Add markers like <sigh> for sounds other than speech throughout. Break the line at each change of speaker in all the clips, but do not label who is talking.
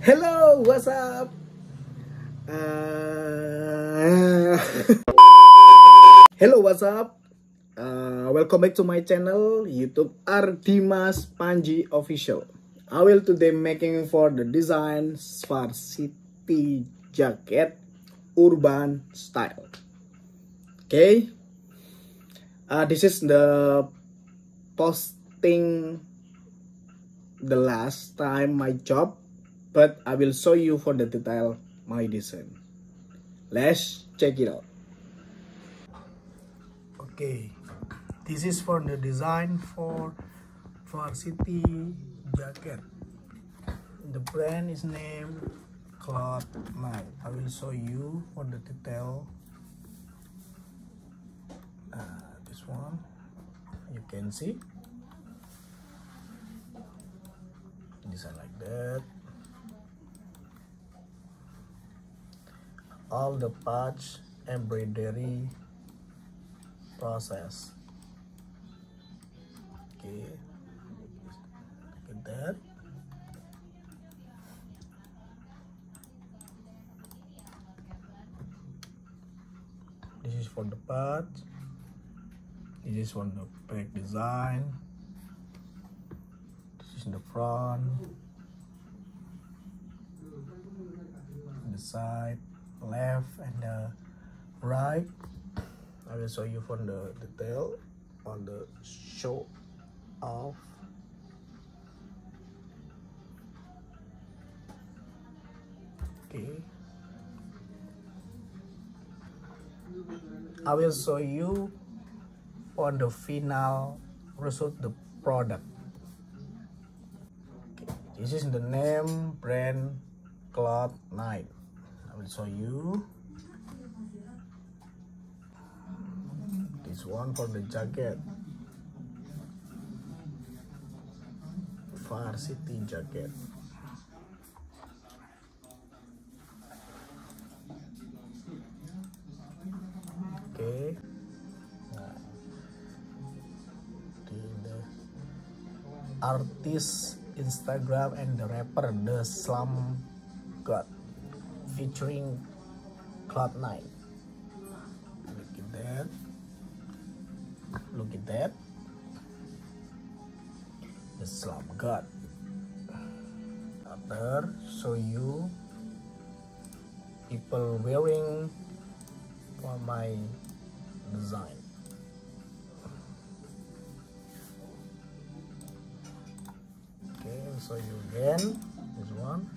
Hello, what's up? Uh, <laughs> Hello, what's up? Uh, welcome back to my channel YouTube Ardimas Panji Official. I will today making for the design City jacket urban style. Okay, uh, this is the posting the last time my job but I will show you for the detail my design. Let's check it out. Okay, this is for the design for varsity jacket. The brand is named Cloth Nine. I will show you for the detail. Uh, this one you can see design like that all the patch embroidery process. Okay. Look at that. This is for the patch this is for the back design. This is the front. The side left and the right. I will show you from the detail on the show off. Okay. I will show you on the final result the product. Okay. this is the name brand cloth I will show you. This one for the jacket. Varsity jacket. Artist Instagram and the rapper the Slum God featuring Cloud9. Look at that. Look at that. The Slum God. After show you people wearing for my design. Okay, so you again this one.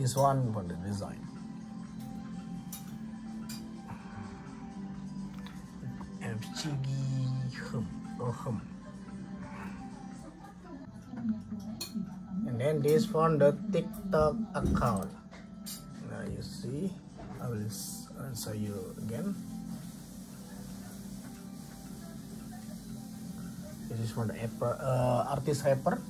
This one for the design. And then this from the tiktok account. Now you see i will show you again. This is for the uh, artist rapper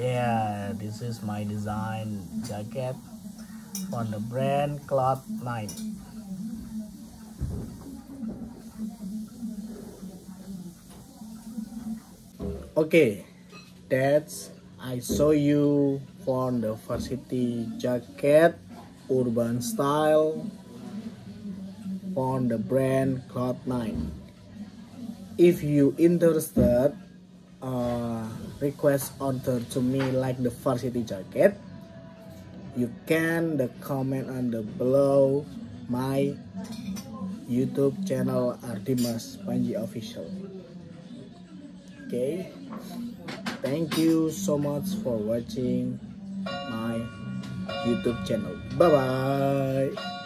yeah this is my design jacket for the brand cloth 9 okay that's i show you for the varsity jacket urban style on the brand cloth 9 if you interested uh, request order to me like the varsity jacket. You can the comment on the below my youtube channel Ardimas Panji official. Okay. Thank you so much for watching my youtube channel. Bye bye